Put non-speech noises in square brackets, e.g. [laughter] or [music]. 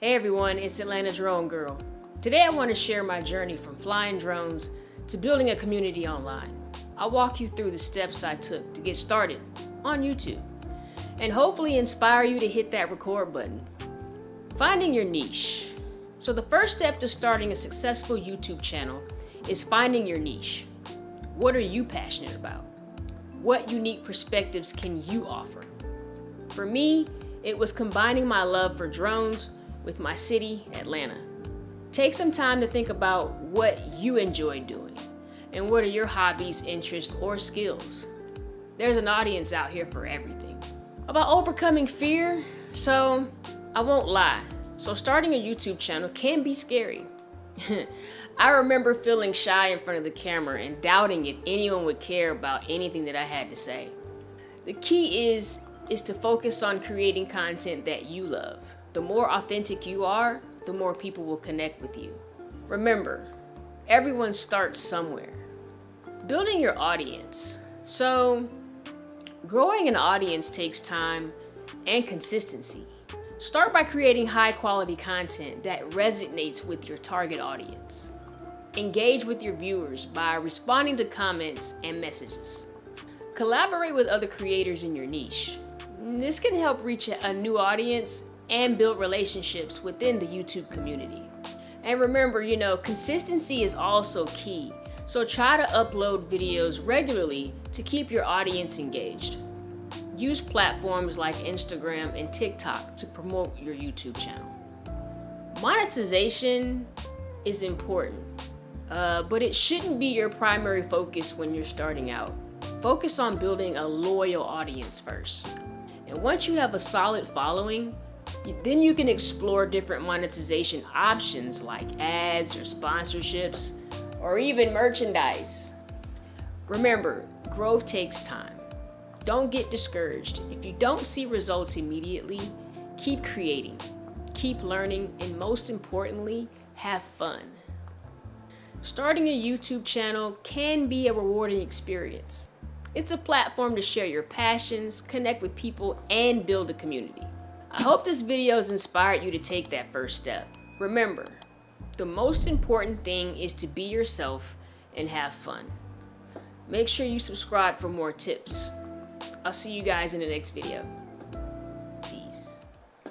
Hey everyone, it's Atlanta Drone Girl. Today I want to share my journey from flying drones to building a community online. I'll walk you through the steps I took to get started on YouTube and hopefully inspire you to hit that record button. Finding your niche. So the first step to starting a successful YouTube channel is finding your niche. What are you passionate about? What unique perspectives can you offer? For me, it was combining my love for drones with my city, Atlanta. Take some time to think about what you enjoy doing and what are your hobbies, interests, or skills. There's an audience out here for everything. About overcoming fear, so I won't lie. So starting a YouTube channel can be scary. [laughs] I remember feeling shy in front of the camera and doubting if anyone would care about anything that I had to say. The key is is to focus on creating content that you love. The more authentic you are, the more people will connect with you. Remember, everyone starts somewhere. Building your audience. So, growing an audience takes time and consistency. Start by creating high quality content that resonates with your target audience. Engage with your viewers by responding to comments and messages. Collaborate with other creators in your niche. This can help reach a new audience and build relationships within the YouTube community. And remember, you know, consistency is also key. So try to upload videos regularly to keep your audience engaged. Use platforms like Instagram and TikTok to promote your YouTube channel. Monetization is important, uh, but it shouldn't be your primary focus when you're starting out. Focus on building a loyal audience first. And once you have a solid following, then you can explore different monetization options like ads or sponsorships or even merchandise. Remember, growth takes time. Don't get discouraged. If you don't see results immediately, keep creating, keep learning, and most importantly, have fun. Starting a YouTube channel can be a rewarding experience. It's a platform to share your passions, connect with people, and build a community. I hope this video has inspired you to take that first step. Remember, the most important thing is to be yourself and have fun. Make sure you subscribe for more tips. I'll see you guys in the next video.